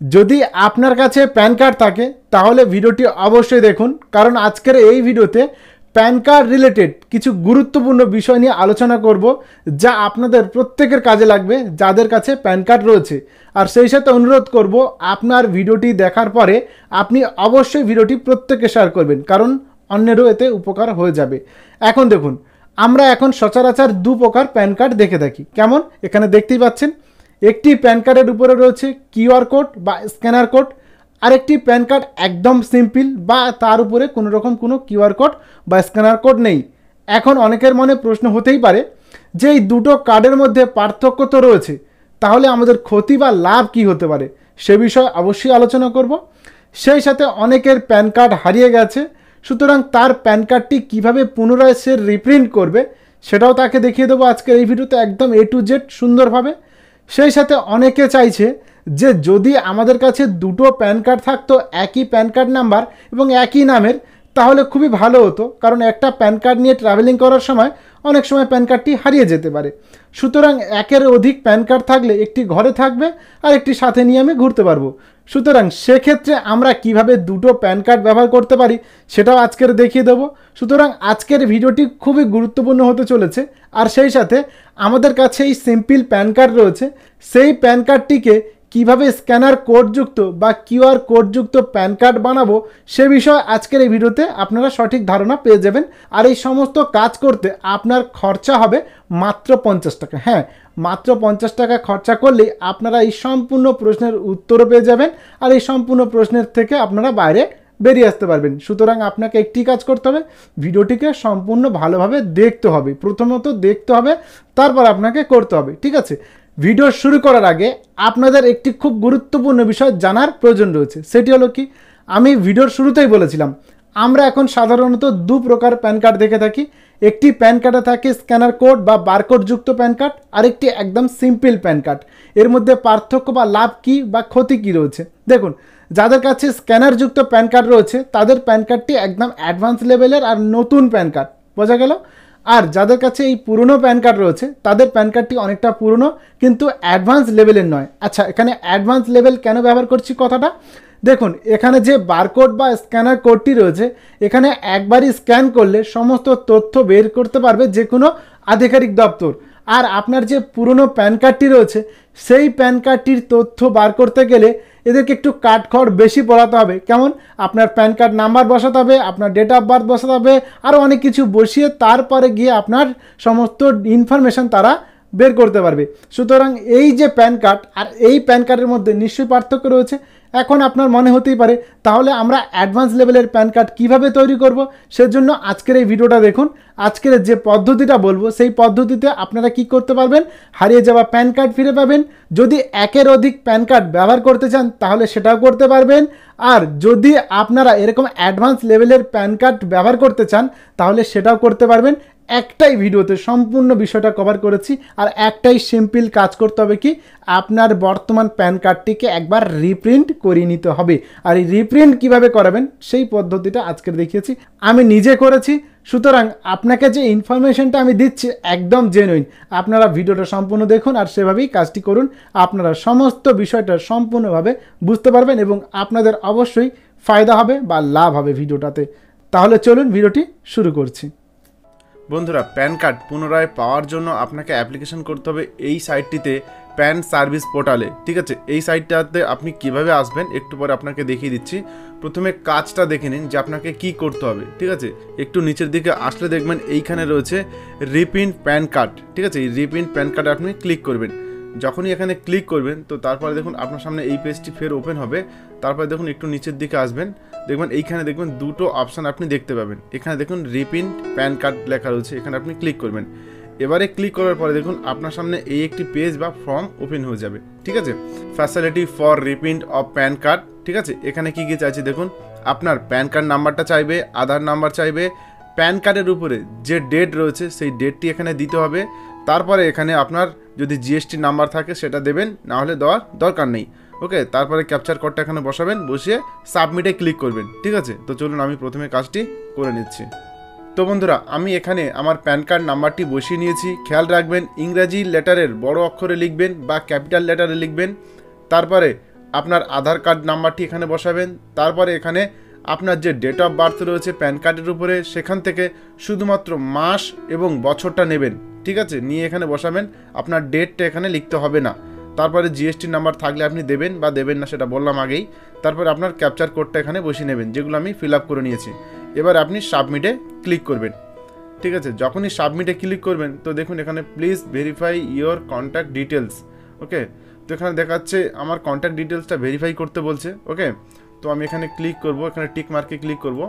যদি আপনার কাছে প্যান কার্ড থাকে, তাহলে ভিডিওটি অবশ্যই দেখুন, কারণ আজকের এই ভিডিওতে প্যান কার্ড রিলেটেড কিছু গুরুত্বপূর্ণ বিষয় নিয়ে আলোচনা করব, যা আপনাদের প্রত্যেকের কাজে লাগবে, যাদের কাছে প্যান কার্ড রয়েছে। আর সেই সাথে অনুরোধ করব, আপনার ভিডিওটি দেখার পরে আপনি অবশ্যই ভিডিওটি প্রত্যেকে শেয়ার করবেন, কারণ অন্যেরও এতে উপকার হয়ে যাবে। এখন দেখুন, আমরা এখন সচরাচর দু প্রকার প্যান কার্ড দেখে থাকি। কেমন? এখানে দেখতেই পাচ্ছেন একটি প্যান কার্ডের উপরে রয়েছে কিউআর কোড বা স্ক্যানার কোড। আরেকটি প্যান কার্ড একদম সিম্পল বা তার উপরে কোনো রকম কোনো কিউআর কোড বা স্ক্যানার কোড নেই। এখন অনেকের মনে প্রশ্ন হতেই পারে যে এই দুটো কার্ডের মধ্যে পার্থক্য তো রয়েছে, তাহলে আমাদের ক্ষতি বা লাভ কি হতে পারে? সে বিষয়ে অবশ্যই আলোচনা করব। সেই সাথে অনেকের প্যান কার্ড হারিয়ে গেছে, সুতরাং তার প্যান কার্ডটি কীভাবে পুনরায় সে রিপ্রিন্ট করবে, সেটাও তাকে দেখিয়ে দেবো আজকের এই ভিডিওতে একদম এ টু জেড সুন্দরভাবে। সেই সাথে অনেকে চাইছে যে যদি আমাদের কাছে দুটো প্যান কার্ড থাকতো, একই প্যান কার্ড নাম্বার এবং একই নামের তাহলে খুবই ভালো হতো, কারণ একটা প্যান কার্ড নিয়ে ট্রাভেলিং করার সময় অনেক সময় প্যান কার্ডটি হারিয়ে যেতে পারে। সুতরাং একের অধিক প্যান কার্ড থাকলে একটি ঘরে থাকবে, আর একটি সাথে নিয়ে আমি ঘুরতে পারব। সুতরাং সেক্ষেত্রে আমরা কীভাবে দুটো প্যান কার্ড ব্যবহার করতে পারি, সেটাও আজকের দেখিয়ে দেবো। সুতরাং আজকের ভিডিওটি খুবই গুরুত্বপূর্ণ হতে চলেছে, আর সেই সাথে আমাদের কাছে এই সিম্পল প্যান কার্ড রয়েছে। সেই প্যান কার্ডটিকে কীভাবে স্ক্যানার কোডযুক্ত বা কিউআর কোডযুক্ত প্যান কার্ড বানাবো সে বিষয়ে আজকের এই ভিডিওতে আপনারা সঠিক ধারণা পেয়ে যাবেন। আর এই সমস্ত কাজ করতে আপনার খরচা হবে মাত্র পঞ্চাশ টাকা। হ্যাঁ মাত্র পঞ্চাশ টাকা খরচা করলেই আপনারা এই সম্পূর্ণ প্রশ্নের উত্তরও পেয়ে যাবেন আর এই সম্পূর্ণ প্রশ্নের থেকে আপনারা বাইরে বেরিয়ে আসতে পারবেন। সুতরাং আপনাকে একটি কাজ করতে হবে, ভিডিওটিকে সম্পূর্ণ ভালোভাবে দেখতে হবে। প্রথমত দেখতে হবে, তারপর আপনাকে করতে হবে। ঠিক আছে? ভিডিও শুরু করার আগে আপনাদের একটি খুব গুরুত্বপূর্ণ বিষয় জানার প্রয়োজন রয়েছে। সেটি হলো কি, আমি ভিডিওর শুরুতেই বলেছিলাম, আমরা এখন সাধারণত দু প্রকার প্যান কার্ড দেখে থাকি। একটি প্যান কার্ডে থাকে স্ক্যানার কোড বা বারকোড যুক্ত প্যান কার্ড, আরেকটি একদম সিম্পল প্যান কার্ড। এর মধ্যে পার্থক্য বা লাভ কী বা ক্ষতি কী রয়েছে? দেখুন, যাদের কাছে স্ক্যানার যুক্ত প্যান কার্ড রয়েছে, তাদের প্যান কার্ডটি একদম অ্যাডভান্স লেভেলের আর নতুন প্যান কার্ড। বোঝা গেল? আর যাদের কাছে এই পুরনো প্যান কার্ড রয়েছে, তাদের প্যান কার্ডটি অনেকটা পুরনো, কিন্তু অ্যাডভান্স লেভেলের নয়। আচ্ছা এখানে অ্যাডভান্স লেভেল কেন ব্যবহার করছি কথাটা? দেখুন, এখানে যে বারকোড বা স্ক্যানার কোডটি রয়েছে, এখানে একবারই স্ক্যান করলে সমস্ত তথ্য বের করতে পারবে যে কোনো আধিকারিক দপ্তর। আর আপনার যে পুরনো প্যান কার্ডটি রয়েছে, সেই প্যান কার্ডটির তথ্য বার করতে গেলে এদেরকে একটু কাঠখড় বেশি পড়াতে হবে। কেমন? আপনার প্যান কার্ড নাম্বার বসাতে হবে, আপনার ডেট অফ বার্থ বসাতে হবে আরও অনেক কিছু বসিয়ে তারপরে গিয়ে আপনার সমস্ত ইনফরমেশান তারা বের করতে পারবে। সুতরাং এই যে প্যান কার্ড আর এই প্যান কার্ডের মধ্যে নিশ্চয়ই পার্থক্য রয়েছে এখন আপনার মনে হতেই পারে, তাহলে আমরা অ্যাডভান্স লেভেলের প্যান কার্ড কীভাবে তৈরি করব? সেজন্য আজকের এই ভিডিওটা দেখুন। আজকের যে পদ্ধতিটা বলব, সেই পদ্ধতিতে আপনারা কি করতে পারবেন? হারিয়ে যাওয়া প্যান কার্ড ফিরে পাবেন। যদি একের অধিক প্যান কার্ড ব্যবহার করতে চান, তাহলে সেটাও করতে পারবেন। আর যদি আপনারা এরকম অ্যাডভান্স লেভেলের প্যান কার্ড ব্যবহার করতে চান, তাহলে সেটাও করতে পারবেন। একটাই ভিডিওতে সম্পূর্ণ বিষয়টা কভার করেছি আর একটাই সিম্পল কাজ করতে হবে কি, আপনার বর্তমান প্যান কার্ডটিকে একবার রিপ্রিন্ট করিয়ে নিতে হবে। আর এই রিপ্রিন্ট কীভাবে করাবেন, সেই পদ্ধতিটা আজকে দেখিয়েছি। আমি নিজে করেছি, সুতরাং আপনাকে যে ইনফরমেশনটা আমি দিচ্ছি একদম জেনুইন আপনারা ভিডিওটা সম্পূর্ণ দেখুন আর সেভাবেই কাজটি করুন। আপনারা সমস্ত বিষয়টা সম্পূর্ণভাবে বুঝতে পারবেন এবং আপনাদের অবশ্যই ফায়দা হবে বা লাভ হবে ভিডিওটাতে। তাহলে চলুন ভিডিওটি শুরু করছি। বন্ধুরা, প্যান কার্ড পুনরায় পাওয়ার জন্য আপনাকে অ্যাপ্লিকেশন করতে হবে এই সাইটটিতে প্যান সার্ভিস পোর্টালে। ঠিক আছে? এই সাইটটাতে আপনি কীভাবে আসবেন একটু পরে আপনাকে দেখিয়ে দিচ্ছি। প্রথমে কাজটা দেখে নিন যে আপনাকে কি করতে হবে। ঠিক আছে? একটু নিচের দিকে আসলে দেখবেন এইখানে রয়েছে রিপ্রিন্ট প্যান কার্ড। ঠিক আছে? এই রিপ্রিন্ট প্যান কার্ডে আপনি ক্লিক করবেন। যখনই এখানে ক্লিক করবেন, তো তারপরে দেখুন আপনার সামনে এই পেজটি ফের ওপেন হবে। তারপরে দেখুন একটু নিচের দিকে আসবেন। দেখবেন এইখানে দেখবেন দুটো অপশান আপনি দেখতে পাবেন। এখানে দেখুন রিপ্রিন্ট প্যান কার্ড লেখা রয়েছে, এখানে আপনি ক্লিক করবেন। এবারে ক্লিক করার পরে দেখুন আপনার সামনে এই একটি পেজ বা ফর্ম ওপেন হয়ে যাবে, ঠিক আছে? Facility for reprint of PAN card ঠিক আছে? এখানে কি কী চাইছে দেখুন, আপনার প্যান কার্ড নাম্বারটা চাইবে আধার নাম্বার চাইবে প্যান কার্ডের উপরে যে ডেট রয়েছে সেই ডেটটি এখানে দিতে হবে। তারপরে এখানে আপনার যদি জিএসটি নাম্বার থাকে সেটা দেবেন, না হলে দেওয়ার দরকার নেই। ওকে, তারপরে ক্যাপচার কোডটা এখানে বসাবেন, বসিয়ে সাবমিটে ক্লিক করবেন, ঠিক আছে? তো চলুন আমি প্রথমে কাজটি করে নিচ্ছি। তো বন্ধুরা, আমি এখানে আমার প্যান কার্ড নাম্বারটি বসিয়ে নিয়েছি। খেয়াল রাখবেন, ইংরাজি লেটারের বড় অক্ষরে লিখবেন বা ক্যাপিটাল লেটারে লিখবেন। তারপরে আপনার আধার কার্ড নাম্বারটি এখানে বসাবেন। তারপরে এখানে আপনার যে ডেট অফ বার্থ রয়েছে প্যান কার্ডের উপরে, সেখান থেকে শুধুমাত্র মাস এবং বছরটা নেবেন, ঠিক আছে? নিয়ে এখানে বসাবেন, আপনার ডেটটা এখানে লিখতে হবে না। তারপরে জিএসটি নাম্বার থাকলে আপনি দেবেন বা দেবেন না সেটা বললাম আগেই। তারপরে আপনার ক্যাপচার কোডটা এখানে বসিয়ে নেবেন, যেগুলো আমি ফিল আপ করে নিয়েছি। এবার আপনি সাবমিটে ক্লিক করবেন। ঠিক আছে? যখনই সাবমিটে ক্লিক করবেন, তো দেখুন এখানে please verify your contact details okay তো এখানে দেখাচ্ছে আমার কন্ট্যাক্ট ডিটেলসটা ভেরিফাই করতে বলছে ওকে তো আমি এখানে ক্লিক করব, এখানে টিক মার্কে ক্লিক করব।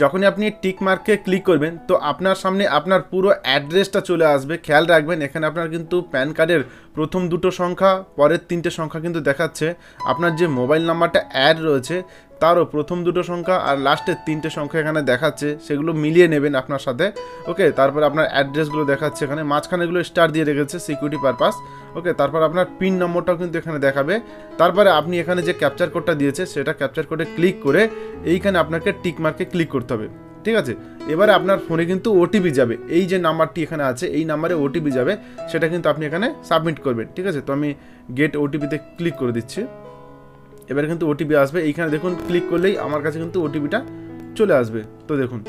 যখনই আপনি টিক মার্কে ক্লিক করবেন, তো আপনার সামনে আপনার পুরো অ্যাড্রেসটা চলে আসবে। খেয়াল রাখবেন, এখানে আপনার কিন্তু প্যান কার্ডের প্রথম দুটো সংখ্যা, পরের তিনটে সংখ্যা কিন্তু দেখাচ্ছে। আপনার যে মোবাইল নাম্বারটা অ্যাড রয়েছে তারও প্রথম দুটো সংখ্যা আর লাস্টের তিনটে সংখ্যা এখানে দেখাচ্ছে, সেগুলো মিলিয়ে নেবেন আপনার সাথে। ওকে তারপরে আপনার অ্যাড্রেসগুলো দেখাচ্ছে এখানে। মাঝখানেগুলো স্টার দিয়ে রেখেছে সিকিউরিটি পারপাস ওকে তারপর আপনার পিন নম্বরটাও কিন্তু এখানে দেখাবে। তারপরে আপনি এখানে যে ক্যাপচার কোডটা দিয়েছে, সেটা ক্যাপচার কোডে ক্লিক করে এইখানে আপনাকে টিক মার্কে ক্লিক করতে হবে। ঠিক আছে? এবারে আপনার ফোনে কিন্তু ওটিপি যাবে। এই যে নাম্বারটি এখানে আছে, এই নাম্বারে ওটিপি যাবে, সেটা কিন্তু আপনি এখানে সাবমিট করবেন। ঠিক আছে? তো আমি গেট ওটিপিতে ক্লিক করে দিচ্ছি। এবারে কিন্তু ওটিপি আসবে। এইখানে দেখুন ক্লিক করলেই আমার কাছে কিন্তু ওটিপিটা চলে আসবে। তো দেখুন।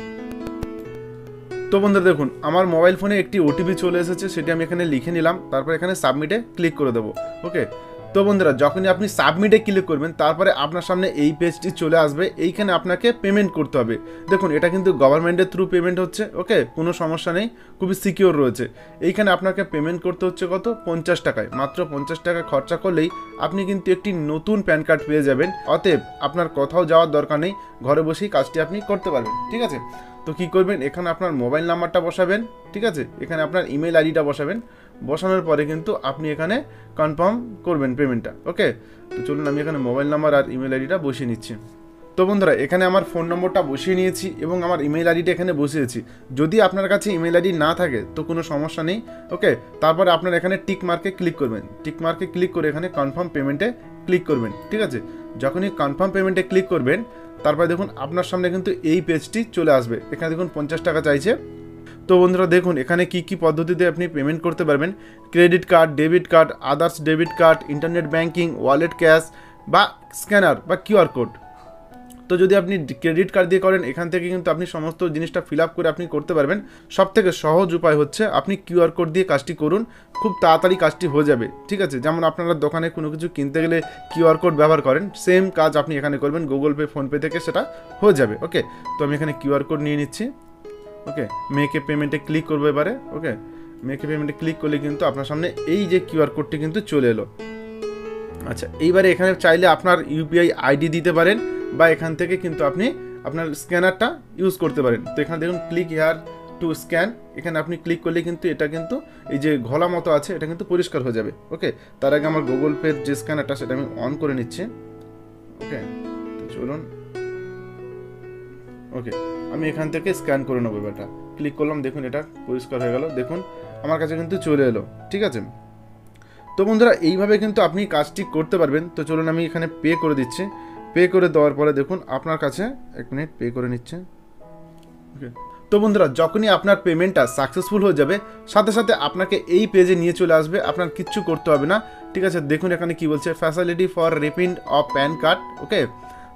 তো বন্ধুরা, দেখুন, আমার মোবাইল ফোনে একটি ওটিপি চলে এসেছে, সেটি আমি এখানে লিখে নিলাম। তারপর এখানে সাবমিটে ক্লিক করে দেবো। ওকে তো বন্ধুরা, যখনই আপনি সাবমিটে ক্লিক করবেন, তারপরে আপনার সামনে এই পেজটি চলে আসবে। এইখানে আপনাকে পেমেন্ট করতে হবে। দেখুন, এটা কিন্তু গভর্নমেন্টের থ্রু পেমেন্ট হচ্ছে ওকে কোনো সমস্যা নেই, খুবই সিকিওর রয়েছে। এইখানে আপনাকে পেমেন্ট করতে হচ্ছে কত? পঞ্চাশ টাকায়। মাত্র পঞ্চাশ টাকা খরচা করলেই আপনি কিন্তু একটি নতুন প্যান কার্ড পেয়ে যাবেন। অতএব আপনার কোথাও যাওয়ার দরকার নেই, ঘরে বসেই কাজটি আপনি করতে পারবেন, ঠিক আছে? তো কী করবেন? এখানে আপনার মোবাইল নাম্বারটা বসাবেন, ঠিক আছে? এখানে আপনার ইমেল আইডিটা বসাবেন। বসানোর পরে কিন্তু আপনি এখানে কনফার্ম করবেন পেমেন্টটা ওকে তো চলুন, আমি এখানে মোবাইল নাম্বার আর ইমেল আইডিটা বসিয়ে নিচ্ছি। তো বন্ধুরা, এখানে আমার ফোন নম্বরটা বসিয়ে নিয়েছি এবং আমার ইমেল আইডিটা এখানে বসিয়েছি। যদি আপনার কাছে ইমেল আইডি না থাকে, তো কোনো সমস্যা নেই ওকে তারপরে আপনার এখানে টিক মার্কে ক্লিক করবেন। টিক মার্কে ক্লিক করে এখানে কনফার্ম পেমেন্টে ক্লিক করবেন, ঠিক আছে? যখনই কনফার্ম পেমেন্টে ক্লিক করবেন তারপরে দেখুন আপনার সামনে কিন্তু এই পেজটি চলে আসবে। এখানে দেখুন পঞ্চাশ টাকা চাইছে। তো বন্ধুরা দেখুন, এখানে কি কি পদ্ধতিতে আপনি পেমেন্ট করতে পারবেন? Credit card debit card others debit card internet banking wallet cash বা স্ক্যানার বা কিউআর কোড তো যদি আপনি ক্রেডিট কার্ড দিয়ে করেন, এখান থেকে কিন্তু আপনি সমস্ত জিনিসটা ফিল আপ করে আপনি করতে পারবেন। সব থেকে সহজ উপায় হচ্ছে আপনি কিউআর কোড দিয়ে কাজটি করুন, খুব তাড়াতাড়ি কাজটি হয়ে যাবে, ঠিক আছে? যেমন আপনারা দোকানে কোনো কিছু কিনতে গেলে কিউআর কোড ব্যবহার করেন, সেম কাজ আপনি এখানে করবেন, গুগল পে ফোনপে থেকে সেটা হয়ে যাবে, ওকে? তো আমি এখানে কিউআর কোড নিয়ে নিচ্ছি, ওকে? মেয়েকে পেমেন্টে ক্লিক করব এবারে, ওকে? মেয়েকে পেমেন্টে ক্লিক করলে কিন্তু আপনার সামনে এই যে কিউআর কোডটি কিন্তু চলে এলো। আচ্ছা এইবারে এখানে চাইলে আপনার ইউপিআই আইডি দিতে পারেন বা এখান থেকে কিন্তু আপনি আপনার স্ক্যানারটা ইউজ করতে পারেন। তো এখানে দেখুন ক্লিক হেয়ার টু স্ক্যান এখানে আপনি ক্লিক করলে কিন্তু এটা কিন্তু এই যে ঘোলা মতো আছে, এটা কিন্তু পরিষ্কার হয়ে যাবে। ওকে তার আগে আমার গুগল পের যে স্ক্যানারটা সেটা আমি অন করে নিচ্ছি। ওকে চলুন। ওকে আমি এখান থেকে স্ক্যান করে নেব এবারটা। ক্লিক করলাম, দেখুন এটা পরিষ্কার হয়ে গেল। দেখুন, আমার কাছে কিন্তু চলে এলো। ঠিক আছে? তো বন্ধুরা, এইভাবে কিন্তু আপনি কাজটি করতে পারবেন। তো চলুন আমি এখানে পে করে দিচ্ছি। পে করে দেওয়ার পরে দেখুন, আপনার কাছে এক মিনিট পে করে নিচ্ছে। ওকে তো বন্ধুরা, যখনই আপনার পেমেন্টটা সাকসেসফুল হয়ে যাবে, সাথে সাথে আপনাকে এই পেজে নিয়ে চলে আসবে। আপনার কিচ্ছু করতে হবে না। ঠিক আছে, দেখুন এখানে কি বলছে facility for reprint of PAN card okay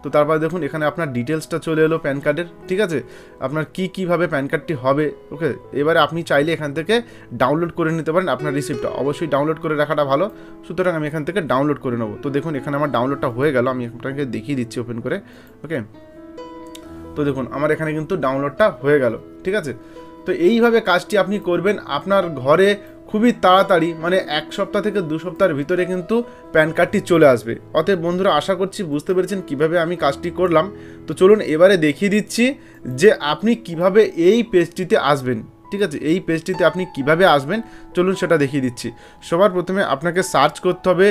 তো তারপর দেখুন, এখানে আপনার ডিটেলসটা চলে এলো প্যান কার্ডের ঠিক আছে? আপনার কি কীভাবে প্যান কার্ডটি হবে, ওকে? এবারে আপনি চাইলে এখান থেকে ডাউনলোড করে নিতে পারেন আপনার রিসিপ্টটা অবশ্যই ডাউনলোড করে রাখাটা ভালো। সুতরাং আমি এখান থেকে ডাউনলোড করে নেব। তো দেখুন, এখানে আমার ডাউনলোডটা হয়ে গেল, আমি আপনাকে দেখিয়ে দিচ্ছি ওপেন করে, ওকে? তো দেখুন, আমার এখানে কিন্তু ডাউনলোডটা হয়ে গেল, ঠিক আছে? তো এইভাবে কাজটি আপনি করবেন। আপনার ঘরে খুবই তাড়াতাড়ি মানে এক সপ্তাহ থেকে দু সপ্তাহের ভিতরে কিন্তু প্যান কার্ডটি চলে আসবে। অতএব বন্ধুরা, আশা করছি বুঝতে পেরেছেন কীভাবে আমি কাজটি করলাম। তো চলুন এবারে দেখিয়ে দিচ্ছি যে আপনি কীভাবে এই পেজটিতে আসবেন। ঠিক আছে, এই পেজটিতে আপনি কীভাবে আসবেন, চলুন সেটা দেখিয়ে দিচ্ছি। সবার প্রথমে আপনাকে সার্চ করতে হবে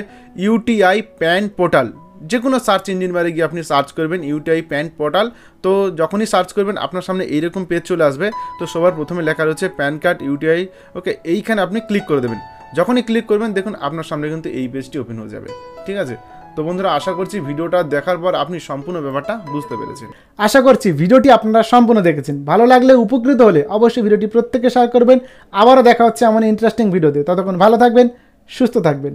ইউটিআই প্যান পোর্টাল। যে কোনো সার্চ ইঞ্জিন বারে গিয়ে আপনি সার্চ করবেন ইউটিআই প্যান্ট পোর্টাল তো যখনই সার্চ করবেন, আপনার সামনে এইরকম পেজ চলে আসবে। তো সবার প্রথমে লেখা রয়েছে প্যান কার্ড ইউটিআই ওকে এইখানে আপনি ক্লিক করে দেবেন। যখনই ক্লিক করবেন, দেখুন আপনার সামনে কিন্তু এই পেজটি ওপেন হয়ে যাবে। ঠিক আছে? তো বন্ধুরা, আশা করছি ভিডিওটা দেখার পর আপনি সম্পূর্ণ ব্যাপারটা বুঝতে পেরেছেন। আশা করছি ভিডিওটি আপনারা সম্পূর্ণ দেখেছেন। ভালো লাগলে উপকৃত হলে অবশ্যই ভিডিওটি প্রত্যেকে শেয়ার করবেন। আবারও দেখা হচ্ছে এমন ইন্টারেস্টিং ভিডিওতে ততক্ষণ ভালো থাকবেন, সুস্থ থাকবেন।